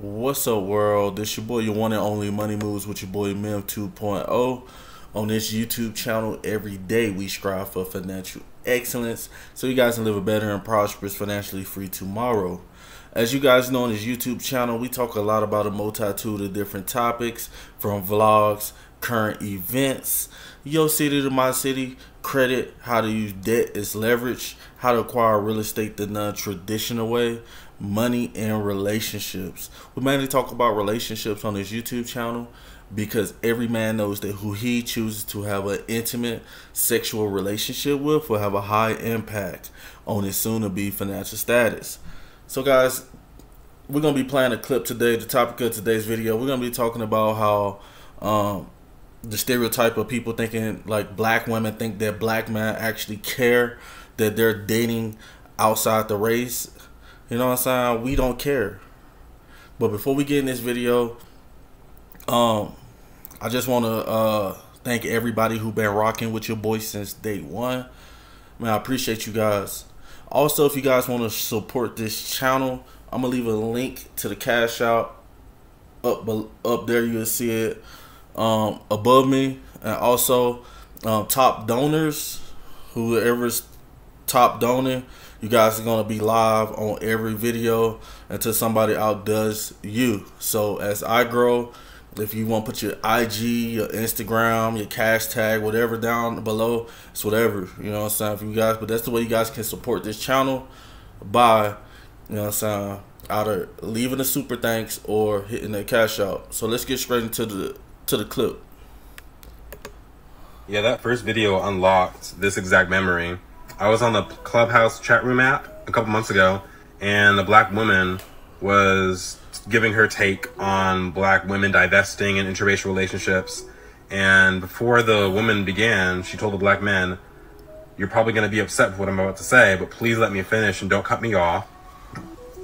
What's up, world? This your boy, your one and only Money Moves with your boy Memph 2.0. On this YouTube channel, every day we strive for financial excellence so you guys can live a better and prosperous, financially free tomorrow. As you guys know on this YouTube channel, we talk a lot about a multitude of different topics from vlogs, current events, your city to my city, credit, how to use debt as leverage, how to acquire real estate the non-traditional way, money and relationships. We mainly talk about relationships on this YouTube channel because every man knows that who he chooses to have an intimate sexual relationship with will have a high impact on his soon to be financial status. So guys, we're gonna be playing a clip today. The topic of today's video, we're gonna be talking about how um, the stereotype of people thinking like black women think that black men actually care that they're dating outside the race you know what I'm saying? We don't care. But before we get in this video, um, I just want to uh, thank everybody who been rocking with your boy since day one. Man, I appreciate you guys. Also, if you guys want to support this channel, I'm gonna leave a link to the Cash App up up there. You'll see it um, above me, and also um, top donors, whoever's top donor you guys are gonna be live on every video until somebody outdoes you. So as I grow, if you want to put your IG, your Instagram, your cash tag, whatever down below, it's whatever. You know what I'm saying for you guys. But that's the way you guys can support this channel by, you know what I'm saying, either leaving a super thanks or hitting that Cash App. So let's get straight into the to the clip. Yeah, that first video unlocked this exact memory I was on the Clubhouse chat room app a couple months ago, and a black woman was giving her take on black women divesting in interracial relationships. And before the woman began, she told the black men, You're probably going to be upset with what I'm about to say, but please let me finish and don't cut me off.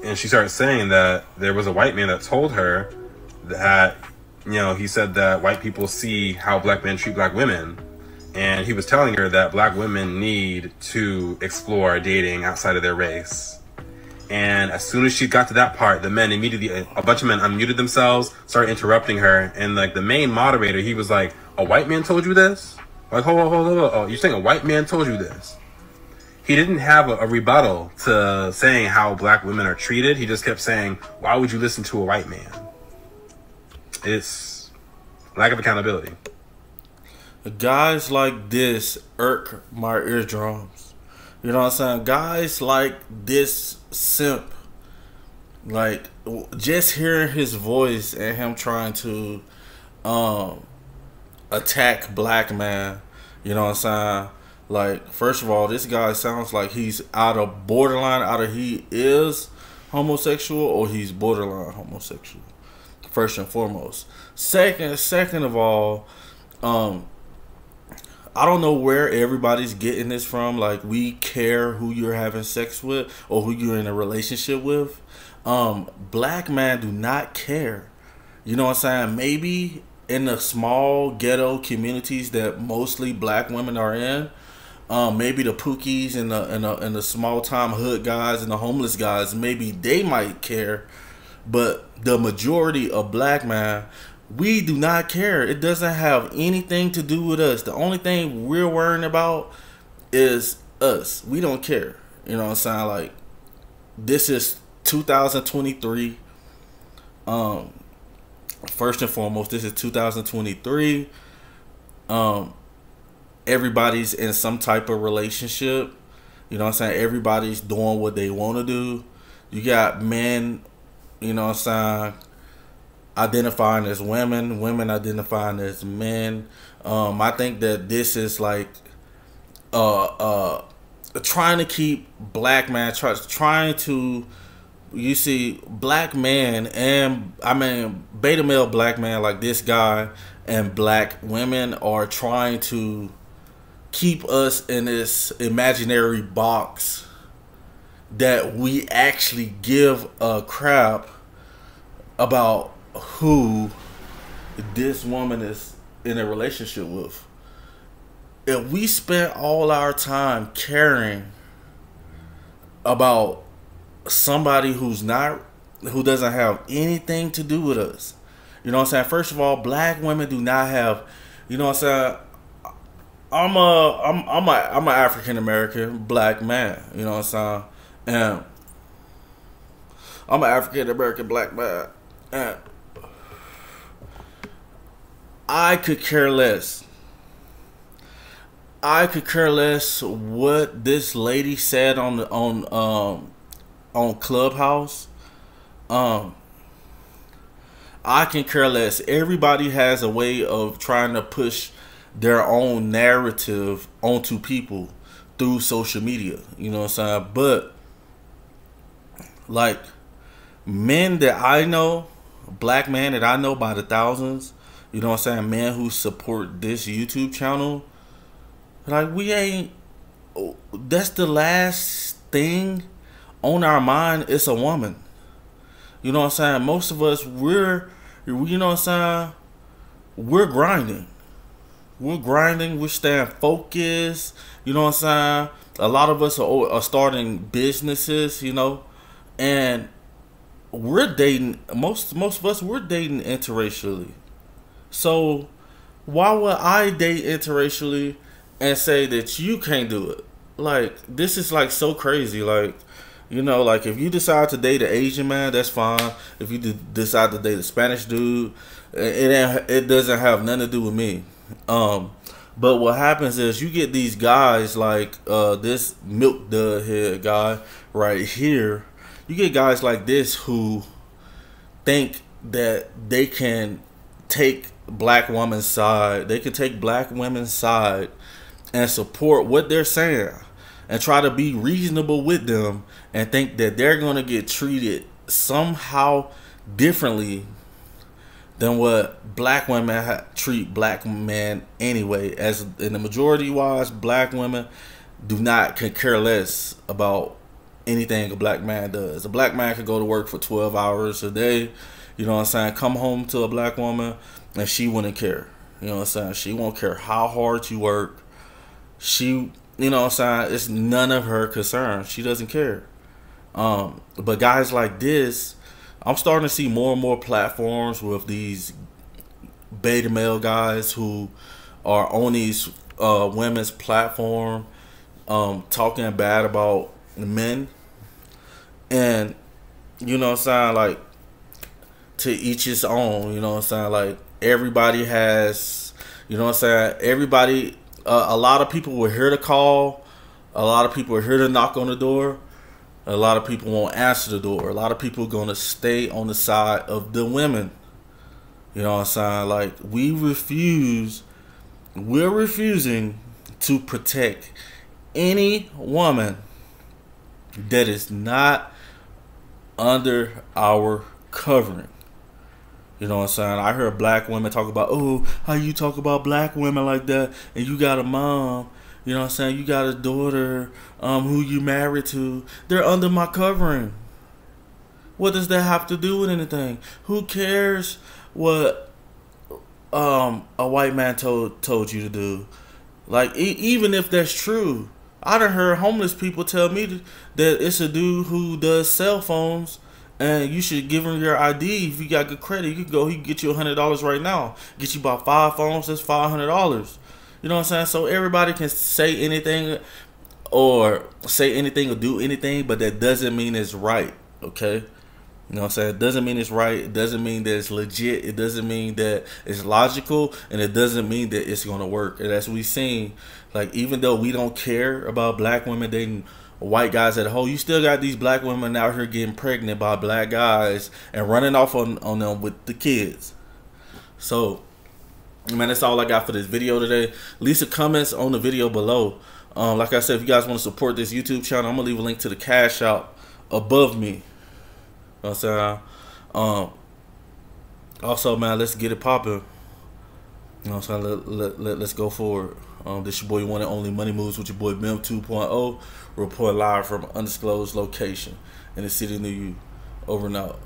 And she started saying that there was a white man that told her that, you know, he said that white people see how black men treat black women and he was telling her that black women need to explore dating outside of their race. And as soon as she got to that part, the men immediately, a bunch of men unmuted themselves, started interrupting her. And like the main moderator, he was like, a white man told you this? Like, hold on, hold on, hold on. Oh, you're saying a white man told you this? He didn't have a, a rebuttal to saying how black women are treated. He just kept saying, why would you listen to a white man? It's lack of accountability. Guys like this irk my eardrums. You know what I'm saying? Guys like this simp, like just hearing his voice and him trying to um attack black man. You know what I'm saying? Like, first of all, this guy sounds like he's out of borderline, either he is homosexual or he's borderline homosexual. First and foremost. Second, second of all, um, I don't know where everybody's getting this from. Like we care who you're having sex with or who you're in a relationship with. Um, black men do not care. You know what I'm saying? Maybe in the small ghetto communities that mostly black women are in, um, maybe the pookies and the and the, and the small time hood guys and the homeless guys, maybe they might care, but the majority of black men we do not care. It doesn't have anything to do with us. The only thing we're worrying about is us. We don't care. You know what I'm saying? Like this is 2023. Um first and foremost, this is 2023. Um everybody's in some type of relationship. You know what I'm saying? Everybody's doing what they want to do. You got men, you know what I'm saying, identifying as women, women identifying as men. Um, I think that this is like uh, uh, trying to keep black man try, trying to you see black man and I mean beta male black man like this guy and black women are trying to keep us in this imaginary box that we actually give a crap about who this woman is in a relationship with. If we spent all our time caring about somebody who's not who doesn't have anything to do with us. You know what I'm saying? First of all, black women do not have, you know what I'm saying? I'm a I'm I'm a I'm an African American black man. You know what I'm saying? And I'm an African American black man, and I could care less. I could care less what this lady said on the on um on Clubhouse. Um I can care less. Everybody has a way of trying to push their own narrative onto people through social media. You know what I'm saying? But like men that I know, black men that I know by the thousands, you know what I'm saying, men who support this YouTube channel, like we ain't that's the last thing on our mind it's a woman. You know what I'm saying? Most of us we're you know what I'm saying? We're grinding. We're grinding, we're staying focused, you know what I'm saying? A lot of us are, are starting businesses, you know, and we're dating most most of us we're dating interracially. So why would I date interracially and say that you can't do it? Like this is like so crazy. Like you know, like if you decide to date an Asian man, that's fine. If you decide to date a Spanish dude, it it doesn't have nothing to do with me. Um, but what happens is you get these guys like uh, this milk dud head guy right here you get guys like this who think that they can take black woman's side, they can take black women's side and support what they're saying and try to be reasonable with them and think that they're going to get treated somehow differently than what black women treat black men anyway. As in the majority wise black women do not care less about anything a black man does. A black man could go to work for 12 hours a day, you know what I'm saying, come home to a black woman and she wouldn't care. You know what I'm saying? She won't care how hard you work. She, you know what I'm saying, it's none of her concern. She doesn't care. Um, but guys like this, I'm starting to see more and more platforms with these beta male guys who are on these uh, women's platform um, talking bad about men and you know what I'm saying, like to each his own, you know what I'm saying? Like everybody has you know what I'm saying, everybody uh, a lot of people were here to call, a lot of people are here to knock on the door. A lot of people won't answer the door. A lot of people are gonna stay on the side of the women. You know what I'm saying? Like we refuse we're refusing to protect any woman that is not under our covering. You know what I'm saying? I heard black women talk about, oh, how you talk about black women like that, and you got a mom. You know what I'm saying? You got a daughter, um, who you married to. They're under my covering. What does that have to do with anything? Who cares what um a white man told told you to do? Like e- even if that's true, I done heard homeless people tell me that it's a dude who does cell phones and you should give him your ID if you got good credit. You could go, he get you a hundred dollars right now. Get you about five phones, that's five hundred dollars. You know what I'm saying? So everybody can say anything or say anything or do anything, but that doesn't mean it's right. Okay. You know what I'm saying? It doesn't mean it's right. It doesn't mean that it's legit. It doesn't mean that it's logical. And it doesn't mean that it's going to work. And as we've seen, like, even though we don't care about black women dating white guys at home, you still got these black women out here getting pregnant by black guys and running off on, on them with the kids. So, man, that's all I got for this video today. Leave some comments on the video below. Um, like I said, if you guys want to support this YouTube channel, I'm going to leave a link to the Cash App above me You know what I'm saying? Um, also, man, let's get it popping. You know what I'm saying? Let, let, let, let's go forward. Um, this your boy, one and only Money Moves with your boy Memph 2.0. Report live from undisclosed location in the city of New York. Over and out.